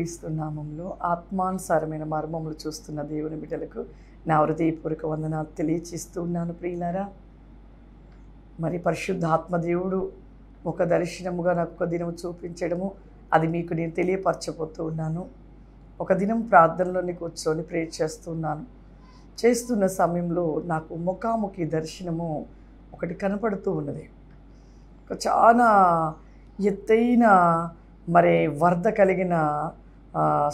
యేసుక్రీస్తు నామంలో ఆత్మానుసారమైన మర్మములు చూస్తున్న దేవుని బిడ్డలకు నా హృదయపూర్వక వందనాలు తెలియచేస్తూ ఉన్నాను ప్రియులారా. మరి పరిశుద్ధ ఆత్మదేవుడు ఒక దర్శనముగా నాకు ఒక దినం చూపించడము అది మీకు నేను తెలియపరచబోతూ ఉన్నాను. ఒక దినం ప్రార్థనలోని కూర్చొని ప్రే చేస్తున్నాను చేస్తున్న సమయంలో నాకు ముఖాముఖి దర్శనము ఒకటి కనపడుతూ ఉన్నది. ఒక చాలా ఎత్తైన మరి వరద కలిగిన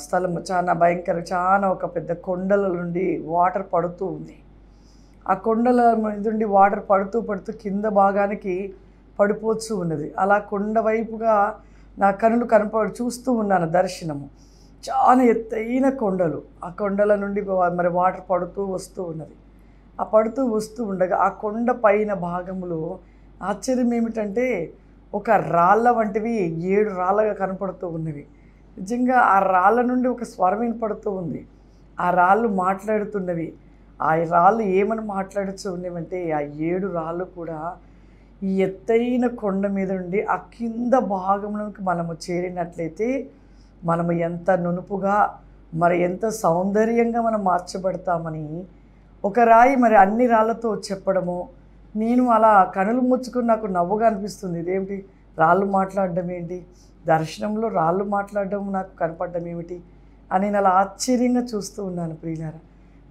స్థలం చాలా భయంకర చాలా ఒక పెద్ద కొండల నుండి వాటర్ పడుతూ ఉంది. ఆ కొండల నుండి వాటర్ పడుతూ పడుతూ కింద భాగానికి పడిపోతూ ఉన్నది. అలా కొండ వైపుగా నా కనులు కనపడి చూస్తూ ఉన్నాను దర్శనము. చాలా ఎత్తైన కొండలు. ఆ కొండల నుండి మరి వాటర్ పడుతూ వస్తూ ఉన్నది. ఆ పడుతూ వస్తూ ఉండగా ఆ కొండ పైన భాగంలో ఆశ్చర్యం ఏమిటంటే ఒక రాళ్ళ వంటివి ఏడు రాళ్ళగా కనపడుతూ ఉన్నవి. నిజంగా ఆ రాళ్ళ నుండి ఒక స్వరం వినపడుతూ ఉంది. ఆ రాళ్ళు మాట్లాడుతున్నవి. ఆ రాళ్ళు ఏమని మాట్లాడుతూ ఉన్నవంటే ఆ ఏడు రాళ్ళు కూడా ఈ ఎత్తైన కొండ మీద నుండి ఆ కింద భాగంలోకి మనము చేరినట్లయితే మనము ఎంత నునుపుగా మరి ఎంత సౌందర్యంగా మనం మార్చబడతామని ఒక రాయి మరి అన్ని రాళ్ళతో చెప్పడము. నేను అలా కనులు ముచ్చుకుని నాకు నవ్వుగా అనిపిస్తుంది. ఇదేమిటి రాళ్ళు మాట్లాడడం ఏంటి? దర్శనంలో రాళ్ళు మాట్లాడడం నాకు కనపడడం ఏమిటి అని నేను అలా ఆశ్చర్యంగా చూస్తూ ఉన్నాను ప్రియులారా.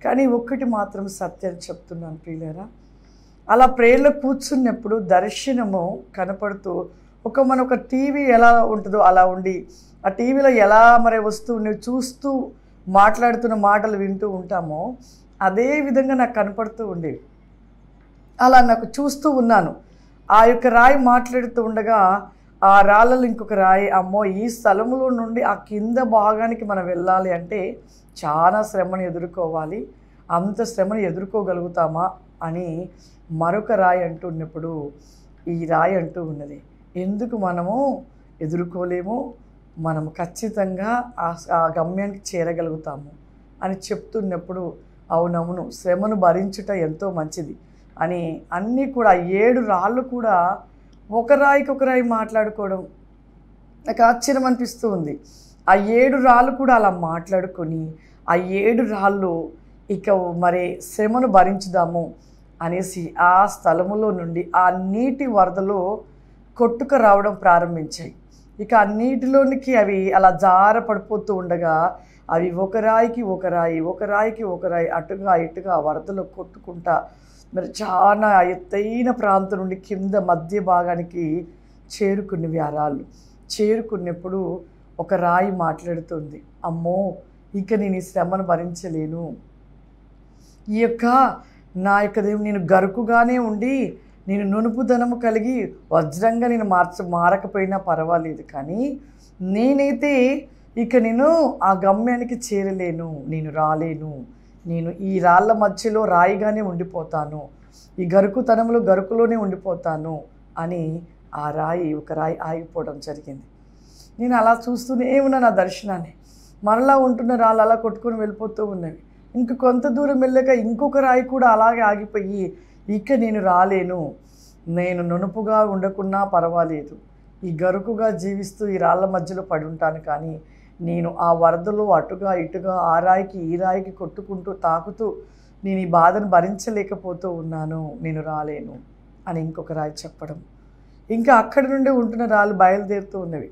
కానీ ఒక్కటి మాత్రం సత్యం చెప్తున్నాను ప్రియులారా. అలా ప్రేయర్లో కూర్చున్నప్పుడు దర్శనము కనపడుతూ ఒక మన ఒక టీవీ ఎలా ఉంటుందో అలా ఉండి ఆ టీవీలో ఎలా మరి వస్తువుని చూస్తూ మాట్లాడుతున్న మాటలు వింటూ ఉంటామో అదే విధంగా నాకు కనపడుతూ ఉండేవి. అలా నాకు చూస్తూ ఉన్నాను. ఆ యొక్క రాయి మాట్లాడుతూ ఉండగా ఆ రాళ్ళలో ఇంకొక రాయి అమ్మో ఈ స్థలంలో నుండి ఆ కింద భాగానికి మనం వెళ్ళాలి అంటే చాలా శ్రమను ఎదుర్కోవాలి. అంత శ్రమను ఎదుర్కోగలుగుతామా అని మరొక రాయి అంటున్నప్పుడు ఈ రాయి అంటూ ఉన్నది. ఎందుకు మనము ఎదుర్కోలేము? మనము ఖచ్చితంగా ఆ ఆ గమ్యానికి చేరగలుగుతాము అని చెప్తున్నప్పుడు అవునవును శ్రమను భరించుట ఎంతో మంచిది అని అన్నీ కూడా ఏడు రాళ్ళు కూడా ఒక రాయికి ఒక రాయి మాట్లాడుకోవడం నాకు ఆశ్చర్యం అనిపిస్తూ ఉంది. ఆ ఏడు రాళ్ళు కూడా అలా మాట్లాడుకొని ఆ ఏడు రాళ్ళు ఇక మరి శ్రమను భరించుదాము అనేసి ఆ స్థలములో నుండి ఆ నీటి వరదలో కొట్టుక రావడం ప్రారంభించాయి. ఇక ఆ నీటిలోనికి అవి అలా జార పడిపోతూ ఉండగా అవి ఒక రాయికి ఒక రాయి ఒక రాయికి ఒక రాయి అటుగా ఇటుగా వరదలో కొట్టుకుంటా మరి చాలా ఎత్తైన ప్రాంతం నుండి కింద మధ్య భాగానికి చేరుకుని వ్యారాలు. చేరుకున్నప్పుడు ఒక రాయి మాట్లాడుతుంది. అమ్మో ఇక నేను ఈ శ్రమను భరించలేను. ఈ యొక్క నా యొక్క దేవు నేను గరుకుగానే ఉండి నేను నునుపుదనము కలిగి వజ్రంగా నేను మార్చ మారకపోయినా పర్వాలేదు. కానీ నేనైతే ఇక నేను ఆ గమ్యానికి చేరలేను నేను రాలేను. నేను ఈ రాళ్ళ మధ్యలో రాయిగానే ఉండిపోతాను. ఈ గరుకుతనంలో గరుకులోనే ఉండిపోతాను అని ఆ రాయి ఒక రాయి ఆగిపోవడం జరిగింది. నేను అలా చూస్తూనే ఉన్నా నా దర్శనాన్ని. మరలా ఉంటున్న రాళ్ళు అలా కొట్టుకొని వెళ్ళిపోతూ ఉన్నవి. ఇంక కొంత దూరం వెళ్ళాక ఇంకొక రాయి కూడా అలాగే ఆగిపోయి ఇక నేను రాలేను. నేను నునుపుగా ఉండకున్నా పర్వాలేదు. ఈ గరుకుగా జీవిస్తూ ఈ రాళ్ళ మధ్యలో పడి ఉంటాను కానీ నేను ఆ వరదలో అటుగా ఇటుగా ఆ రాయికి ఈ రాయికి కొట్టుకుంటూ తాకుతూ నేను ఈ బాధను భరించలేకపోతూ ఉన్నాను. నేను రాలేను అని ఇంకొక రాయి చెప్పడం. ఇంకా అక్కడి నుండి ఉంటున్న రాళ్ళు బయలుదేరుతూ ఉన్నవి.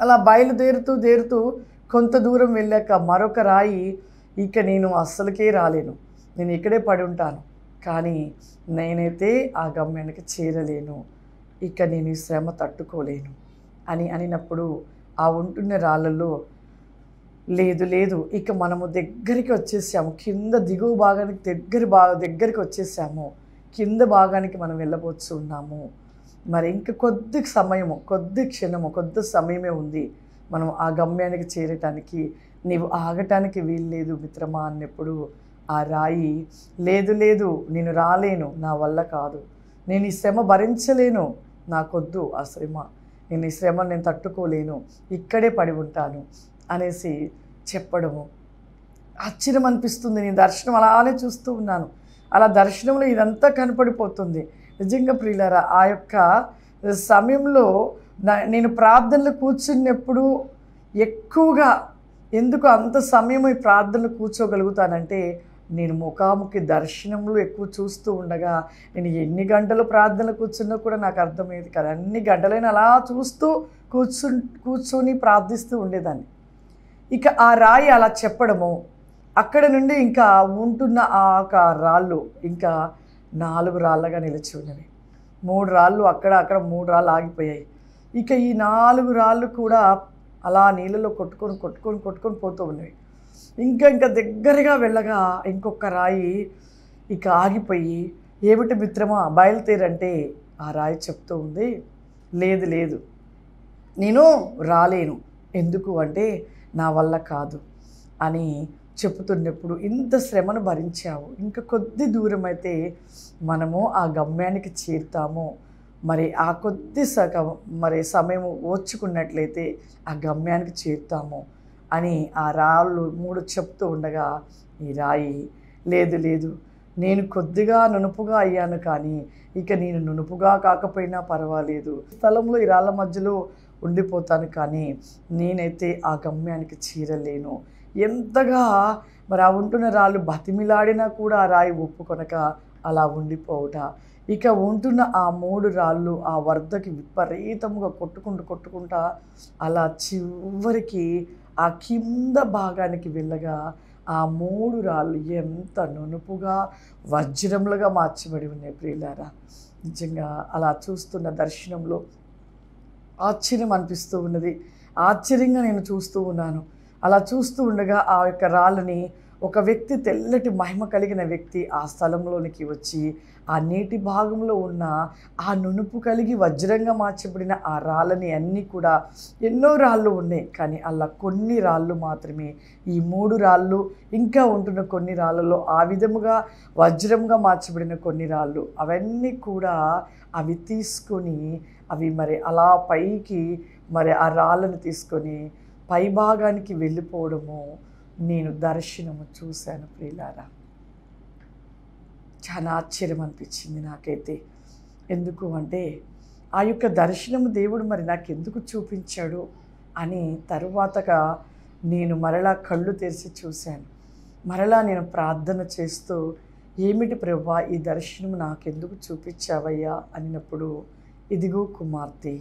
అలా బయలుదేరుతూ దేరుతూ కొంత దూరం వెళ్ళాక మరొక రాయి ఇక నేను అస్సలకే రాలేను. నేను ఇక్కడే పడి ఉంటాను. కానీ నేనైతే ఆ గమ్యానికి చేరలేను. ఇక నేను ఈ శ్రమ తట్టుకోలేను అని అనినప్పుడు ఆ ఉంటున్న రాళ్ళలో లేదు లేదు. ఇక మనము దగ్గరికి వచ్చేసాము. కింద దిగువ భాగానికి దగ్గర బాగా దగ్గరికి వచ్చేసాము. కింద భాగానికి మనం వెళ్ళబోచ్చు ఉన్నాము. మరి ఇంక కొద్ది సమయము కొద్ది క్షణము కొద్ది సమయమే ఉంది. మనం ఆ గమ్యానికి చేరటానికి నీవు ఆగటానికి వీల్లేదు మిత్రమా అన్నప్పుడు ఆ రాయి లేదు లేదు నేను రాలేను నా వల్ల కాదు. నేను ఈ శ్రమ భరించలేను నాకొద్దు ఆ శ్రమ నేను ఈ శ్రమ నేను తట్టుకోలేను ఇక్కడే పడి ఉంటాను అనేసి చెప్పడము. ఆశ్చర్యం అనిపిస్తుంది. నేను దర్శనం అలానే చూస్తూ ఉన్నాను. అలా దర్శనంలో ఇదంతా కనపడిపోతుంది. నిజంగా ప్రియులారా ఆ యొక్క సమయంలో నేను ప్రార్థనలు కూర్చున్నప్పుడు ఎక్కువగా ఎందుకు అంత సమయం ఈ ప్రార్థనలు కూర్చోగలుగుతానంటే నేను ముఖాముఖి దర్శనంలో ఎక్కువ చూస్తూ ఉండగా నేను ఎన్ని గంటలు ప్రార్థనలు కూర్చున్నా కూడా నాకు అర్థమయ్యేది కదా. అన్ని గంటలైనా అలా చూస్తూ కూర్చు కూర్చొని ప్రార్థిస్తూ ఉండేదాన్ని. ఇక ఆ రాయి అలా చెప్పడము అక్కడ నుండి ఇంకా ఉంటున్న ఆ ఒక రాళ్ళు ఇంకా నాలుగు రాళ్ళగా నిలిచి ఉన్నవి. మూడు రాళ్ళు అక్కడ అక్కడ మూడు రాళ్ళు ఆగిపోయాయి. ఇక ఈ నాలుగు రాళ్ళు కూడా అలా నీళ్ళలో కొట్టుకొని కొట్టుకొని కొట్టుకొని పోతూ ఉన్నవి. ఇంకా ఇంకా దగ్గరగా వెళ్ళగా ఇంకొక రాయి ఇక ఆగిపోయి ఏమిటి మిత్రమా బయలుదేరంటే? ఆ రాయి చెప్తూ ఉంది. లేదు లేదు నేను రాలేను. ఎందుకు అంటే నా వల్ల కాదు అని చెప్తున్నప్పుడు ఇంత శ్రమను భరించావు. ఇంకా కొద్ది దూరం అయితే మనము ఆ గమ్యానికి చేరుతాము. మరి ఆ కొద్ది సగం మరి సమయం ఓర్చుకున్నట్లయితే ఆ గమ్యానికి చేరుతాము. అని ఆ రాళ్ళు మూడు చెప్తూ ఉండగా ఈ రాయి లేదు లేదు నేను కొద్దిగా నునుపుగా అయ్యాను కానీ ఇక నేను నునుపుగా కాకపోయినా పర్వాలేదు. స్థలంలో ఈ రాళ్ళ మధ్యలో ఉండిపోతాను కానీ నేనైతే ఆ గమ్యానికి చీరలేను. ఎంతగా మరి ఆ ఉంటున్న రాళ్ళు బతిమిలాడినా కూడా ఆ రాయి ఒప్పుకొనక అలా ఉండిపోవుట. ఇక ఉంటున్న ఆ మూడు రాళ్ళు ఆ వరదకి విపరీతంగా కొట్టుకుంటూ కొట్టుకుంటా అలా చివరికి ఆ కింద భాగానికి వెళ్ళగా ఆ మూడు రాళ్ళు ఎంత నునుపుగా వజ్రములుగా మార్చబడి ఉన్నాయి ప్రియులారా. నిజంగా అలా చూస్తున్న దర్శనంలో ఆశ్చర్యం అనిపిస్తూ ఉన్నది. ఆశ్చర్యంగా నేను చూస్తూ ఉన్నాను. అలా చూస్తూ ఉండగా ఆ యొక్క రాళ్ళని ఒక వ్యక్తి తెల్లటి మహిమ కలిగిన వ్యక్తి ఆ స్థలంలోనికి వచ్చి ఆ నీటి భాగంలో ఉన్న ఆ నునుపు కలిగి వజ్రంగా మార్చబడిన ఆ రాళ్ళని అన్నీ కూడా ఎన్నో రాళ్ళు ఉన్నాయి. కానీ అలా కొన్ని రాళ్ళు మాత్రమే. ఈ మూడు రాళ్ళు ఇంకా ఉంటున్న కొన్ని రాళ్ళలో ఆ విధముగా వజ్రంగా మార్చబడిన కొన్ని రాళ్ళు అవన్నీ కూడా అవి తీసుకొని అవి మరి అలా పైకి మరి ఆ రాళ్ళను తీసుకొని పై భాగానికి వెళ్ళిపోవడము నేను దర్శనము చూశాను ప్రియులారా. చాలా ఆశ్చర్యం అనిపించింది నాకైతే. ఎందుకు అంటే ఆ యొక్క దర్శనము దేవుడు మరి నాకు ఎందుకు చూపించాడు అని తరువాతగా నేను మరలా కళ్ళు తెరిచి చూశాను. మరలా నేను ప్రార్థన చేస్తూ ఏమిటి ప్రభా ఈ దర్శనం నాకెందుకు చూపించావయ్యా? అన్నప్పుడు ఇదిగో కుమార్తె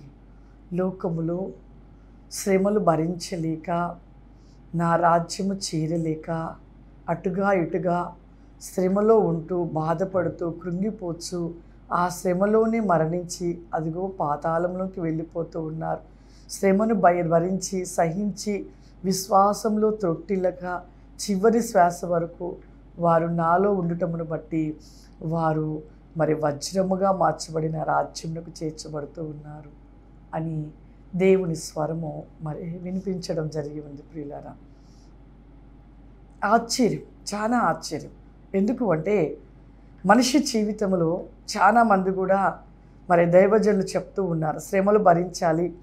లోకములో శ్రమలు భరించలేక నా రాజ్యము చేరలేక అటుగా ఇటుగా శ్రమలో ఉంటూ బాధపడుతూ కృంగిపోచు ఆ శ్రమలోనే మరణించి అదిగో పాతాళంలోకి వెళ్ళిపోతూ ఉన్నారు. శ్రమను భయ భరించి సహించి విశ్వాసంలో త్రొట్టిల్లక చివరి శ్వాస వరకు వారు నాలో ఉండటమును బట్టి వారు మరి వజ్రముగా మార్చబడిన రాజ్యమునకు చేర్చబడుతూ ఉన్నారు అని దేవుని స్వరము మరి వినిపించడం జరిగి ఉంది ప్రియులారా. ఆశ్చర్యం చాలా ఆశ్చర్యం. ఎందుకు అంటే మనిషి జీవితంలో చాలా మంది కూడా మరి దైవజనులు చెప్తూ ఉన్నారు శ్రమలు భరించాలి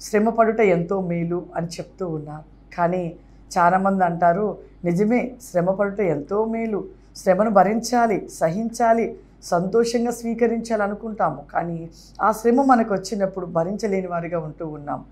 శ్రమ పడుట ఎంతో మేలు అని చెప్తూ ఉన్నారు. కానీ చాలామంది అంటారు నిజమే శ్రమ పడుట ఎంతో మేలు శ్రమను భరించాలి సహించాలి సంతోషంగా స్వీకరించాలనుకుంటాము. కానీ ఆ శ్రమ మనకు వచ్చినప్పుడు భరించలేని వారిగా ఉంటూ ఉన్నాం.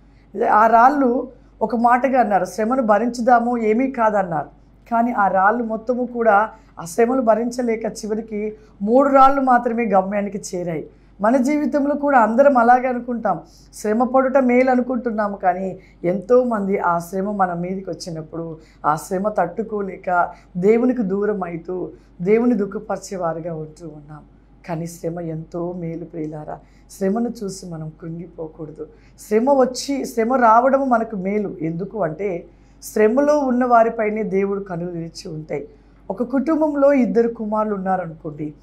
ఆ రాళ్ళు ఒక మాటగా అన్నారు శ్రమను భరించుదాము ఏమీ కాదన్నారు. కానీ ఆ రాళ్ళు మొత్తము కూడా ఆ శ్రమలు భరించలేక చివరికి మూడు రాళ్ళు మాత్రమే గమ్యానికి చేరాయి. మన జీవితంలో కూడా అందరం అలాగే అనుకుంటాం. శ్రమ పడుట మేలు అనుకుంటున్నాము కానీ ఎంతోమంది ఆ శ్రమ మన మీదకి వచ్చినప్పుడు ఆ శ్రమ తట్టుకోలేక దేవునికి దూరం అవుతూ దేవుని దుఃఖపరిచేవారుగా ఉంటూ ఉన్నాం. కానీ శ్రమ ఎంతో మేలు ప్రియులారా. శ్రమను చూసి మనం కృంగిపోకూడదు. శ్రమ వచ్చి శ్రమ రావడం మనకు మేలు. ఎందుకు అంటే శ్రమలో ఉన్న వారిపైనే దేవుడు కనులు తెరిచి ఉంటాయి. ఒక కుటుంబంలో ఇద్దరు కుమారులు ఉన్నారనుకోండి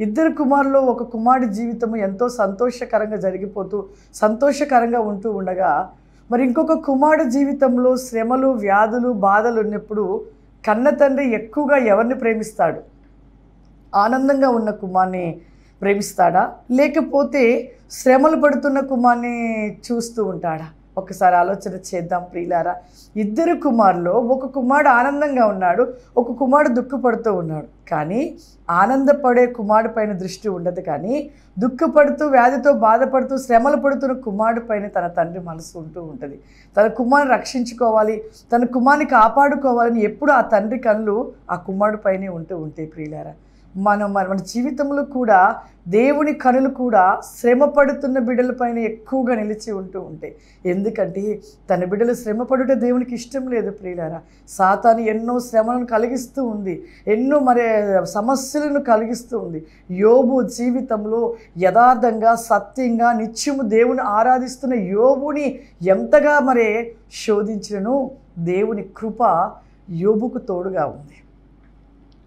ఇద్దరు కుమారులో ఒక కుమారుడి జీవితం ఎంతో సంతోషకరంగా జరిగిపోతూ సంతోషకరంగా ఉంటూ ఉండగా మరి ఇంకొక కుమారుడు జీవితంలో శ్రమలు వ్యాధులు బాధలు ఉన్నప్పుడు కన్న తండ్రి ఎక్కువగా ఎవరిని ప్రేమిస్తాడు? ఆనందంగా ఉన్న కుమార్ని ప్రేమిస్తాడా? లేకపోతే శ్రమలు పడుతున్న కుమార్ని చూస్తూ ఉంటాడా? ఒకసారి ఆలోచన చేద్దాం ప్రియులారా. ఇద్దరు కుమారులు ఒక కుమారుడు ఆనందంగా ఉన్నాడు ఒక కుమారుడు దుఃఖపడుతూ ఉన్నాడు. కానీ ఆనందపడే కుమారుడు పైన దృష్టి ఉండదు కానీ దుఃఖపడుతూ వ్యాధితో బాధపడుతూ శ్రమలు పడుతున్న కుమారుడు పైన తన తండ్రి మనసు ఉంటూ ఉంటుంది. తన కుమారుని రక్షించుకోవాలి తన కుమారుని కాపాడుకోవాలని ఎప్పుడు ఆ తండ్రి కళ్ళు ఆ కుమారుడు పైనే ఉంటూ ఉంటాయి ప్రియులారా. మనం మన మన జీవితంలో కూడా దేవుని కనులు కూడా శ్రమ పడుతున్న బిడ్డలపైన ఎక్కువగా నిలిచి ఉంటూ ఉంటాయి. ఎందుకంటే తన బిడ్డలు శ్రమ పడుట దేవునికి ఇష్టం లేదు ప్రియులారా. సాతాను ఎన్నో శ్రమలను కలిగిస్తూ ఉంది. ఎన్నో మరి సమస్యలను కలిగిస్తూ ఉంది. యోబు జీవితంలో యథార్థంగా సత్యంగా నిత్యము దేవుని ఆరాధిస్తున్న యోబుని ఎంతగా మరే శోధించినను దేవుని కృప యోబుకు తోడుగా ఉంది.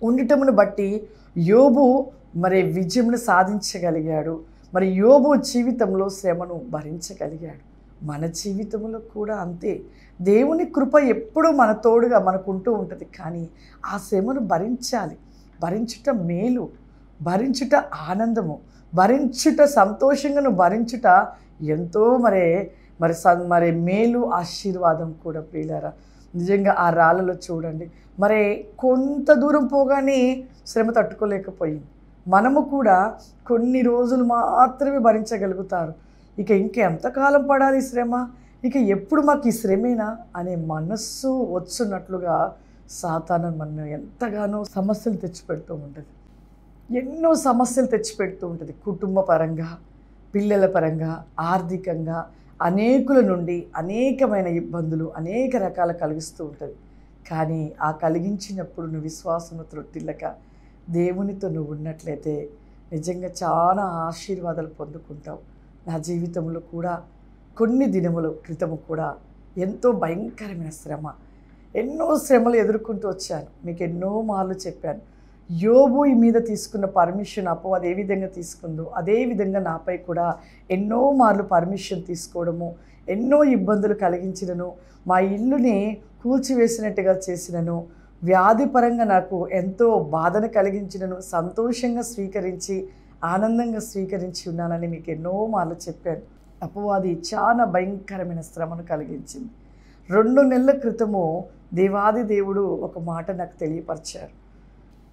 ఉండటమును బట్టి యోబు మరి విజయంను సాధించగలిగాడు. మరి యోబు జీవితంలో శ్రమను భరించగలిగాడు. మన జీవితంలో కూడా అంతే. దేవుని కృప ఎప్పుడూ మన తోడుగా మనకుంటూ ఉంటుంది. కానీ ఆ శ్రమను భరించాలి. భరించుట మేలు. భరించుట ఆనందము. భరించుట సంతోషంగాను భరించుట ఎంతో మరి మరి స- మరి మేలు ఆశీర్వాదం కూడా ప్రియులారా. నిజంగా ఆ రాళ్ళలో చూడండి. మరి కొంత దూరం పోగానే శ్రమ తట్టుకోలేకపోయింది మనము కూడా కొన్ని రోజులు మాత్రమే భరించగలుగుతారు. ఇక ఇంకెంతకాలం పడాలి శ్రమ? ఇక ఎప్పుడు మాకు ఈ శ్రమేనా? అనే మనస్సు వచ్చున్నట్లుగా సాతాను మనం ఎంతగానో సమస్యలు తెచ్చిపెడుతూ ఉంటుంది. ఎన్నో సమస్యలు తెచ్చిపెడుతూ ఉంటుంది కుటుంబ పరంగా పిల్లల పరంగా ఆర్థికంగా అనేకుల నుండి అనేకమైన ఇబ్బందులు అనేక రకాల కలిగిస్తూ ఉంటుంది. కానీ ఆ కలిగించినప్పుడు నువ్వు విశ్వాసము త్రొట్టిల్లక దేవునితో నువ్వు ఉన్నట్లయితే నిజంగా చాలా ఆశీర్వాదాలు పొందుకుంటావు. నా జీవితంలో కూడా కొన్ని దినముల క్రితము కూడా ఎంతో భయంకరమైన శ్రమ. ఎన్నో శ్రమలు ఎదుర్కొంటూ వచ్చాను. మీకు ఎన్నో మార్లు చెప్పాను. యోబు ఈ మీద తీసుకున్న పర్మిషన్ అపవాది ఏ విధంగా తీసుకుందో అదే విధంగా నాపై కూడా ఎన్నో మార్లు పర్మిషన్ తీసుకోవడము ఎన్నో ఇబ్బందులు కలిగించినను మా ఇల్లుని కూల్చివేసినట్టుగా చేసినను వ్యాధిపరంగా నాకు ఎంతో బాధను కలిగించినను సంతోషంగా స్వీకరించి ఆనందంగా స్వీకరించి ఉన్నానని మీకు ఎన్నో మార్లు చెప్పాను. అపవాది చాలా భయంకరమైన శ్రమను కలిగించింది. రెండు నెలల క్రితము దేవాది దేవుడు ఒక మాట నాకు తెలియపరిచారు.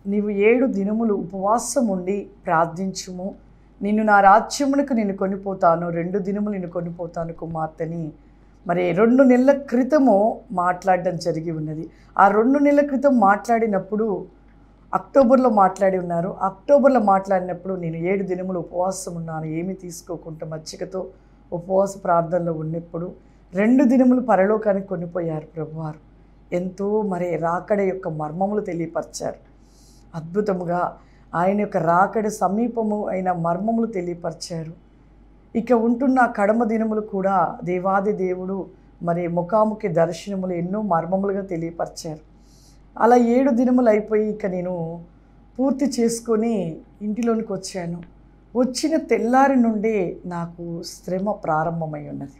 నీవు ఏడు దినములు ఉపవాసం ఉండి ప్రార్థించుము. నిన్ను నా రాజ్యమునకు నేను కొనిపోతాను రెండు దినములు నేను కొనిపోతాను కుమార్తెని. మరి రెండు నెలల క్రితము మాట్లాడడం జరిగి ఉన్నది. ఆ రెండు నెలల క్రితం మాట్లాడినప్పుడు అక్టోబర్లో మాట్లాడి ఉన్నారు. అక్టోబర్లో మాట్లాడినప్పుడు నేను ఏడు దినములు ఉపవాసం ఉన్నాను. ఏమీ తీసుకోకుండా మచ్చికతో ఉపవాస ప్రార్థనలో ఉన్నప్పుడు రెండు దినములు పరలోకానికి కొనిపోయారు ప్రభువారు. ఎంతో మరి రాకడ యొక్క మర్మములు తెలియపరిచారు. అద్భుతముగా ఆయన యొక్క రాకడ సమీపము అయిన మర్మములు తెలియపరిచారు. ఇక ఉంటున్న కడమ దినములు కూడా దేవాది దేవుడు మరి ముఖాముఖి దర్శనములు ఎన్నో మర్మములుగా తెలియపరిచారు. అలా ఏడు దినములు అయిపోయి ఇక నేను పూర్తి చేసుకొని ఇంటిలోనికి వచ్చాను. వచ్చిన తెల్లారి నుండే నాకు శ్రమ ప్రారంభమై ఉన్నది.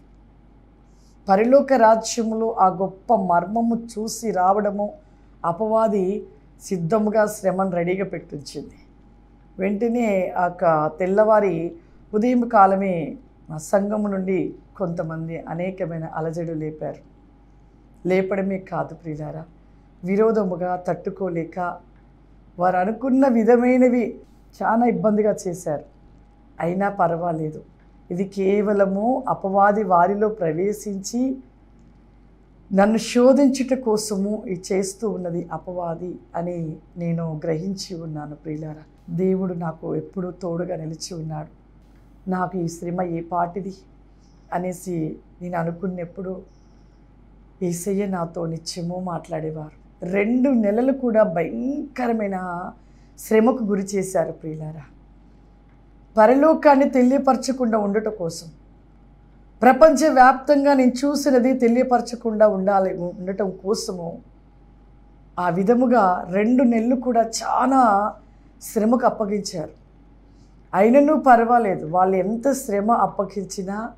పరిలోక రాజ్యములో ఆ గొప్ప మర్మము చూసి రావడము అపవాది సిద్ధముగా శ్రమను రెడీగా పెట్టించింది. వెంటనే ఆ యొక్క తెల్లవారి ఉదయం కాలమే మా సంఘము నుండి కొంతమంది అనేకమైన అలజడు లేపారు. లేపడమే కాదు ప్రియులారా విరోధముగా తట్టుకోలేక వారు అనుకున్న విధమైనవి చాలా ఇబ్బందిగా చేశారు. అయినా పర్వాలేదు. ఇది కేవలము అపవాది వారిలో ప్రవేశించి నన్ను శోధించుట కోసము ఇది చేస్తూ ఉన్నది అపవాది అని నేను గ్రహించి ఉన్నాను ప్రియులారా. దేవుడు నాకు ఎప్పుడూ తోడుగా నిలిచి ఉన్నాడు. నాకు ఈ శ్రమ ఏ పాటిది అనేసి నేను అనుకున్నప్పుడు ఏసయ్య నాతో నిత్యము మాట్లాడేవారు. రెండు నెలలు కూడా భయంకరమైన శ్రమకు గురి చేశారు ప్రియులారా. పరలోకాన్ని తెలియపరచకుండా ఉండట కోసం ప్రపంచవ్యాప్తంగా నేను చూసినది తెలియపరచకుండా ఉండాలి ఉండటం కోసము ఆ విధముగా రెండు నెలలు కూడా చాలా శ్రమకు అప్పగించారు. అయినను పర్వాలేదు. వాళ్ళు ఎంత శ్రమ అప్పగించినా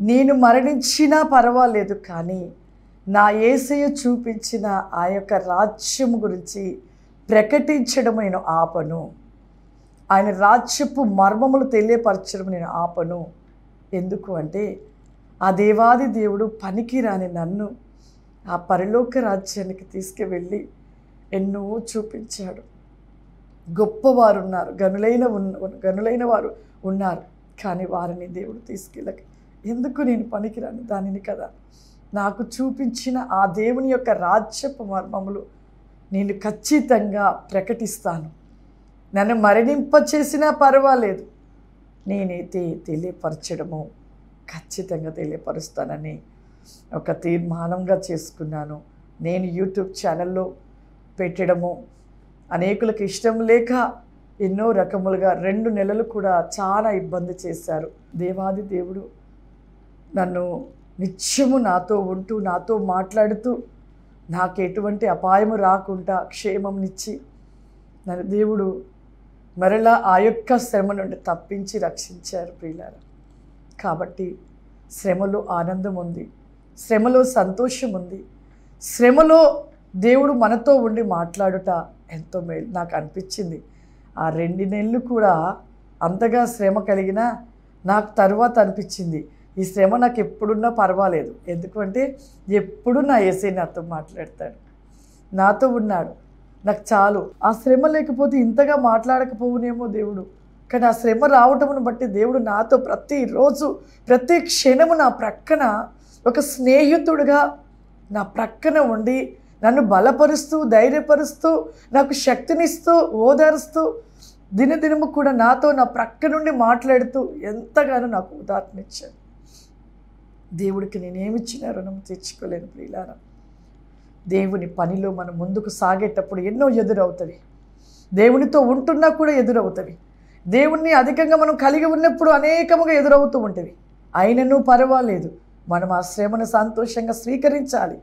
నేను మరణించినా పర్వాలేదు కానీ నా ఏసయ చూపించిన ఆ యొక్క రాజ్యము గురించి ప్రకటించడం నేను ఆపను. ఆయన రాజ్యపు మర్మములు తెలియపరచడం నేను ఆపను. ఎందుకు అంటే ఆ దేవాది దేవుడు పనికిరాని నన్ను ఆ పరలోక రాజ్యానికి తీసుకువెళ్ళి ఎన్నో చూపించాడు. గొప్పవారు ఉన్నారు గనులైన ఉన్న గనులైన వారు ఉన్నారు. కానీ వారిని దేవుడు తీసుకెళ్ళక ఎందుకు నేను పనికిరాను? దానిని కదా. నాకు చూపించిన ఆ దేవుని యొక్క రాజ్యపు మర్మములు నేను ఖచ్చితంగా ప్రకటిస్తాను. నన్ను మరణింప చేసినా పర్వాలేదు నేనైతే తెలియపరచడము ఖచ్చితంగా తెలియపరుస్తానని ఒక తీర్మానంగా చేసుకున్నాను. నేను యూట్యూబ్ ఛానల్లో పెట్టడము అనేకులకు ఇష్టం లేక ఎన్నో రకములుగా రెండు నెలలు కూడా చాలా ఇబ్బంది చేశారు. దేవాది దేవుడు నన్ను నిత్యము నాతో ఉంటూ నాతో మాట్లాడుతూ నాకు ఎటువంటి అపాయము రాకుండా క్షేమంనిచ్చి నన్ను దేవుడు మరలా ఆ యొక్క శ్రమ నుండి తప్పించి రక్షించారు ప్రియులారా. కాబట్టి శ్రమలో ఆనందం ఉంది శ్రమలో సంతోషం ఉంది శ్రమలో దేవుడు మనతో ఉండి మాట్లాడుట ఎంతో మేలు నాకు అనిపించింది. ఆ రెండు నెలలు కూడా అంతగా శ్రమ కలిగినా నాకు తర్వాత అనిపించింది. ఈ శ్రమ నాకు ఎప్పుడున్నా పర్వాలేదు. ఎందుకంటే ఎప్పుడు నా ఏసీ నాతో మాట్లాడతాడు. నాతో ఉన్నాడు. నాకు చాలు. ఆ శ్రమ లేకపోతే ఇంతగా మాట్లాడకపోవునేమో దేవుడు. కానీ ఆ శ్రమ రావటమును బట్టి దేవుడు నాతో ప్రతిరోజు ప్రతి క్షణము నా ప్రక్కన ఒక స్నేహితుడుగా నా ప్రక్కన ఉండి నన్ను బలపరుస్తూ ధైర్యపరుస్తూ నాకు శక్తినిస్తూ ఓదారుస్తూ దినదినము కూడా నాతో నా ప్రక్క నుండి మాట్లాడుతూ ఎంతగానో నాకు ఉదాత్మిచ్చాను దేవుడికి నేనేమిచ్చినా రుణం తెచ్చుకోలేను ప్రియులారా. దేవుని పనిలో మనం ముందుకు సాగేటప్పుడు ఎన్నో ఎదురవుతుంది దేవునితో ఉంటున్నా కూడా ఎదురవుతుంది దేవుణ్ణి అధికంగా మనం కలిగి ఉన్నప్పుడు అనేకముగా ఎదురవుతూ ఉంటుంది అయినను పర్వాలేదు. మనం ఆ శ్రమను సంతోషంగా స్వీకరించాలి.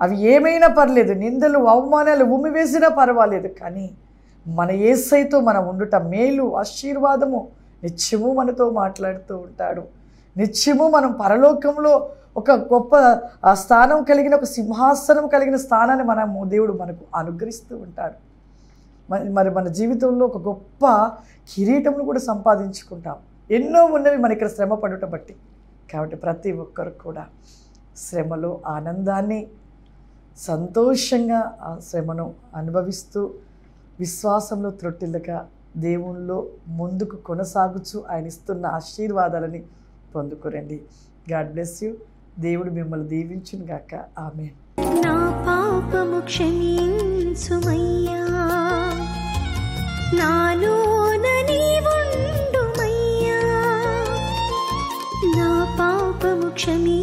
అవి ఏమైనా పర్లేదు నిందలు అవమానాలు ఉమ్మివేసినా పర్వాలేదు కానీ మన ఏసైతో మనం ఉండుట మేలు ఆశీర్వాదము నిత్యము మనతో మాట్లాడుతూ ఉంటాడు. నిత్యము మనం పరలోకంలో ఒక గొప్ప ఆ స్థానం కలిగిన ఒక సింహాసనం కలిగిన స్థానాన్ని మనము దేవుడు మనకు అనుగ్రహిస్తూ ఉంటాడు. మరి మరి మన జీవితంలో ఒక గొప్ప కిరీటమును కూడా సంపాదించుకుంటాం. ఎన్నో ఉన్నవి మన ఇక్కడ శ్రమ పడుట బట్టి. కాబట్టి ప్రతి ఒక్కరు కూడా శ్రమలో ఆనందాన్ని సంతోషంగా ఆ శ్రమను అనుభవిస్తూ విశ్వాసంలో త్రొట్టిల్లక దేవుణ్ణిలో ముందుకు కొనసాగుచు ఆయన ఇస్తున్న ఆశీర్వాదాలని పొందుకోరండి గాడ్ బ్లెస్ యూ. దేవుడు మిమ్మల్ని దీవించును గాక. ఆమె నా పాపము క్షమించుమయ్యా. నాలోన నీవుండుమయ్యా నా పాపము క్షమి